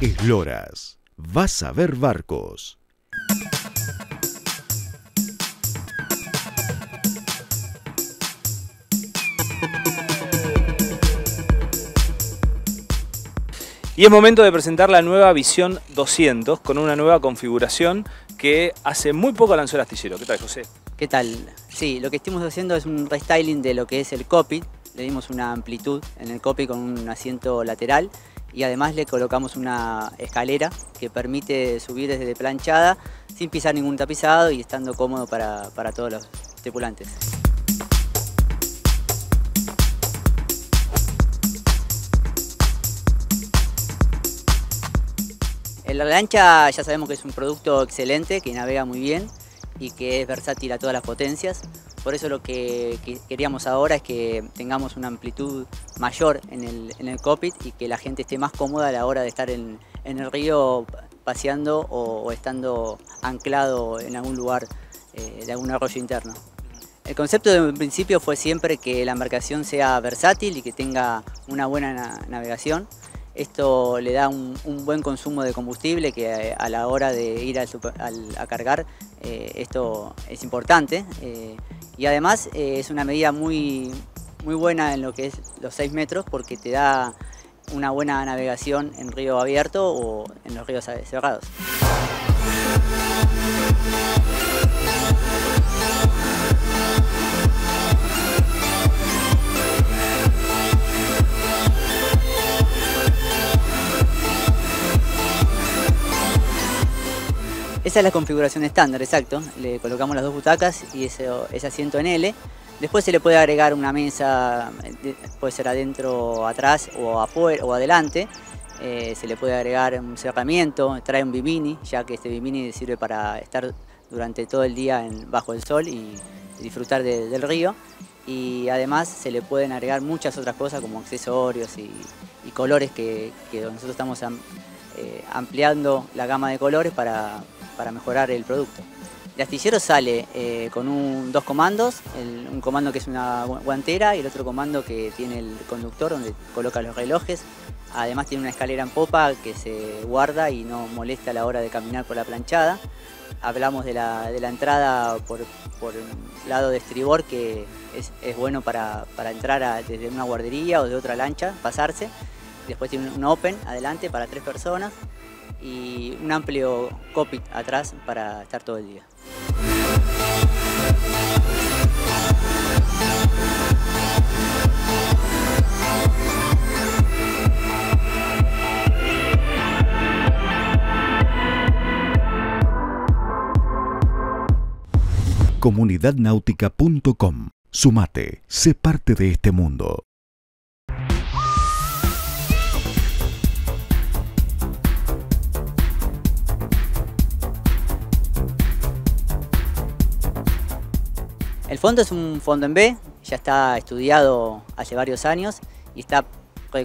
Esloras. Vas a ver barcos. Y es momento de presentar la nueva Visión 200 con una nueva configuración que hace muy poco lanzó el astillero. ¿Qué tal, José? ¿Qué tal? Sí, lo que estamos haciendo es un restyling de lo que es el cockpit. Le dimos una amplitud en el cockpit con un asiento lateral y además le colocamos una escalera que permite subir desde planchada sin pisar ningún tapizado y estando cómodo para, para todos los tripulantes. La lancha ya sabemos que es un producto excelente, que navega muy bien y que es versátil a todas las potencias. Por eso lo que, queríamos ahora es que tengamos una amplitud mayor en el, en cockpit y que la gente esté más cómoda a la hora de estar en, el río paseando o, estando anclado en algún lugar eh, de algún arroyo interno. El concepto de un principio fue siempre que la embarcación sea versátil y que tenga una buena navegación. Esto le da un, buen consumo de combustible que a, la hora de ir a cargar eh, esto es importante. Eh, y además es una medida muy, muy buena en lo que es los 6 metros porque te da una buena navegación en río abierto o en los ríos cerrados. Esa es la configuración estándar, exacto. Le colocamos las dos butacas y ese, asiento en L. Después se le puede agregar una mesa, puede ser adentro, atrás o, afuera, o adelante. Eh, se le puede agregar un cerramiento, trae un bimini, ya que este bimini sirve para estar durante todo el día bajo el sol y disfrutar del río. Y además se le pueden agregar muchas otras cosas como accesorios y, colores que, nosotros estamos eh, ampliando la gama de colores para mejorar el producto. El astillero sale eh, con dos comandos, un comando que es una guantera y el otro comando que tiene el conductor donde coloca los relojes. Además tiene una escalera en popa que se guarda y no molesta a la hora de caminar por la planchada. Hablamos de la, entrada por, el lado de estribor que es, bueno para, entrar desde una guardería o de otra lancha, pasarse. Después tiene un open adelante para tres personas y un amplio cockpit atrás para estar todo el día. comunidadnáutica.com. Sumate, sé parte de este mundo. Fondo es un fondo en B, ya está estudiado hace varios años y está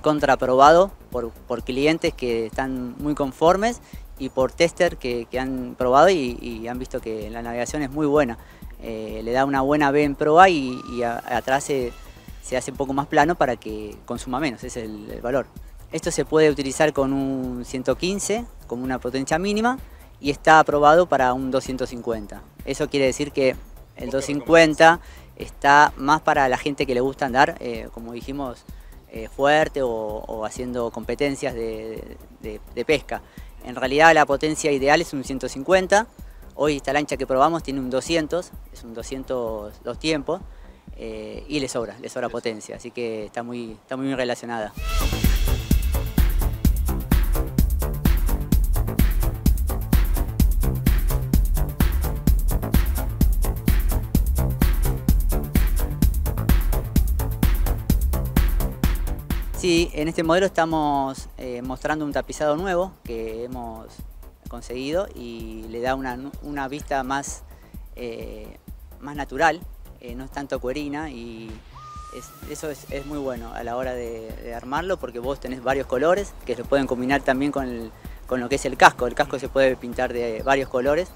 contraprobado por, por clientes que están muy conformes y por tester que, han probado y, han visto que la navegación es muy buena. Eh, le da una buena B en proa y, atrás se, hace un poco más plano para que consuma menos, ese es el, el, valor. Esto se puede utilizar con un 115 como una potencia mínima y está aprobado para un 250. Eso quiere decir que el 250 está más para la gente que le gusta andar, eh, como dijimos, eh, fuerte o, haciendo competencias de, pesca. En realidad la potencia ideal es un 150. Hoy esta lancha que probamos tiene un 200, es un 200 dos tiempos eh, y le sobra, le sobra potencia, así que está muy, está muy bien relacionada. Sí, en este modelo estamos eh, mostrando un tapizado nuevo que hemos conseguido y le da una, vista más, eh, más natural, eh, no es tanto cuerina y eso es, muy bueno a la hora de, armarlo porque vos tenés varios colores que se pueden combinar también con, lo que es el casco. El casco se puede pintar de varios colores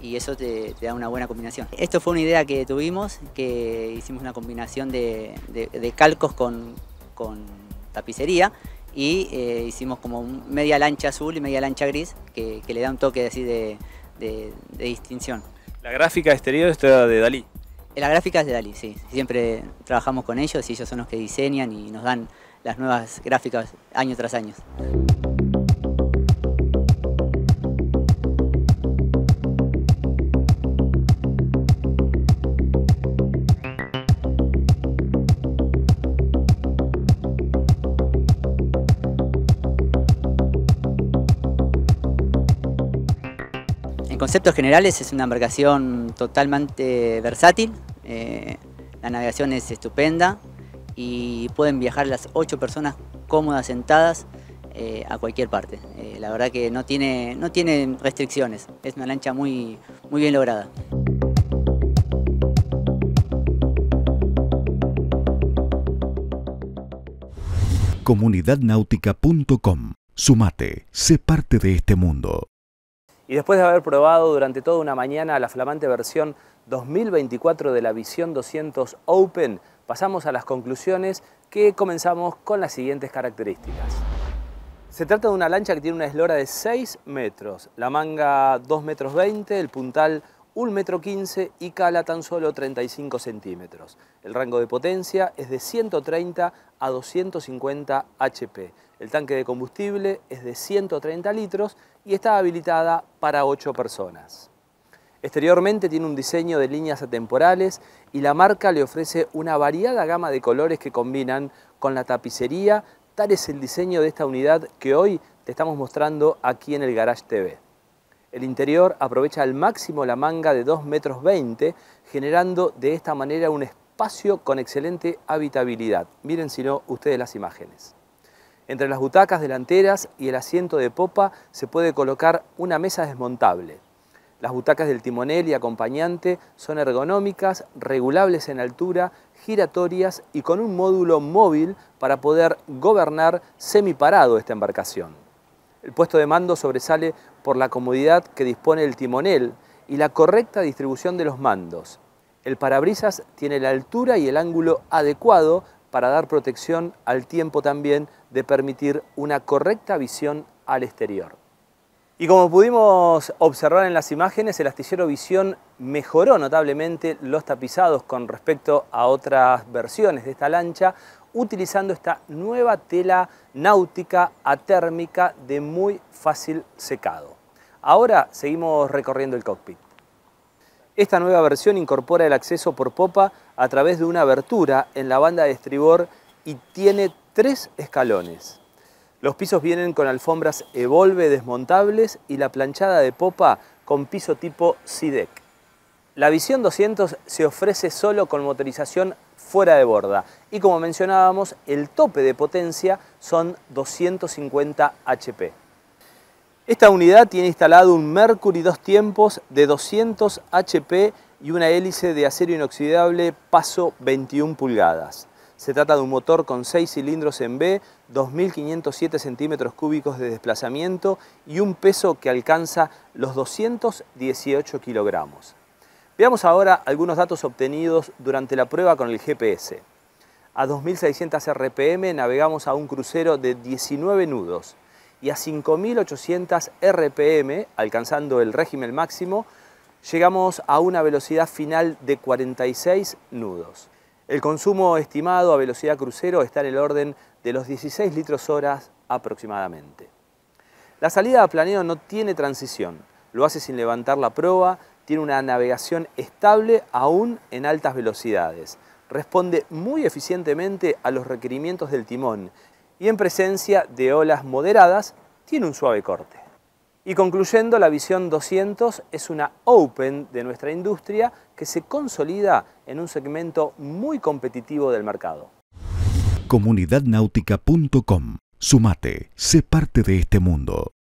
y eso te, da una buena combinación. Esto fue una idea que tuvimos, que hicimos una combinación de, calcos con tapicería y eh, hicimos como media lancha azul y media lancha gris que, le da un toque así de, distinción. La gráfica exterior está de Dalí. Eh, la gráfica es de Dalí, sí. Siempre trabajamos con ellos y ellos son los que diseñan y nos dan las nuevas gráficas año tras año. Conceptos generales es una embarcación totalmente versátil, eh, la navegación es estupenda y pueden viajar las ocho personas cómodas sentadas eh, a cualquier parte. Eh, la verdad que no tiene, no tiene restricciones, es una lancha muy, muy bien lograda. comunidadnáutica.com. Sumate, sé parte de este mundo. Y después de haber probado durante toda una mañana la flamante versión 2024 de la Visión 200 Open, pasamos a las conclusiones que comenzamos con las siguientes características. Se trata de una lancha que tiene una eslora de 6 metros, la manga 2 metros 20, el puntal 1 metro 15 y cala tan solo 35 centímetros. El rango de potencia es de 130 a 250 HP. El tanque de combustible es de 130 litros y está habilitada para 8 personas. Exteriormente tiene un diseño de líneas atemporales y la marca le ofrece una variada gama de colores que combinan con la tapicería. Tal es el diseño de esta unidad que hoy te estamos mostrando aquí en el Garage TV. El interior aprovecha al máximo la manga de 2 metros 20, generando de esta manera un espacio con excelente habitabilidad. Miren si no ustedes las imágenes. Entre las butacas delanteras y el asiento de popa se puede colocar una mesa desmontable. Las butacas del timonel y acompañante son ergonómicas, regulables en altura, giratorias y con un módulo móvil para poder gobernar semiparado esta embarcación. El puesto de mando sobresale por la comodidad que dispone el timonel y la correcta distribución de los mandos. El parabrisas tiene la altura y el ángulo adecuado para dar protección al tiempo también de permitir una correcta visión al exterior. Y como pudimos observar en las imágenes, el astillero Visión mejoró notablemente los tapizados con respecto a otras versiones de esta lancha, utilizando esta nueva tela náutica atérmica de muy fácil secado. Ahora seguimos recorriendo el cockpit. Esta nueva versión incorpora el acceso por popa a través de una abertura en la banda de estribor y tiene tres escalones. Los pisos vienen con alfombras Evolve desmontables y la planchada de popa con piso tipo SIDEC. La Visión 200 se ofrece solo con motorización fuera de borda. Y como mencionábamos, el tope de potencia son 250 HP. Esta unidad tiene instalado un Mercury dos tiempos de 200 HP y una hélice de acero inoxidable paso 21 pulgadas. Se trata de un motor con 6 cilindros en B, 2.507 centímetros cúbicos de desplazamiento y un peso que alcanza los 218 kilogramos. Veamos ahora algunos datos obtenidos durante la prueba con el GPS. A 2.600 RPM navegamos a un crucero de 19 nudos y a 5.800 RPM, alcanzando el régimen máximo, llegamos a una velocidad final de 46 nudos. El consumo estimado a velocidad crucero está en el orden de los 16 litros horas aproximadamente. La salida a planeo no tiene transición, lo hace sin levantar la proa, tiene una navegación estable aún en altas velocidades. Responde muy eficientemente a los requerimientos del timón y en presencia de olas moderadas tiene un suave corte. Y concluyendo, la visión 200 es una Open de nuestra industria que se consolida en un segmento muy competitivo del mercado. Comunidadnáutica.com. Sumate, sé parte de este mundo.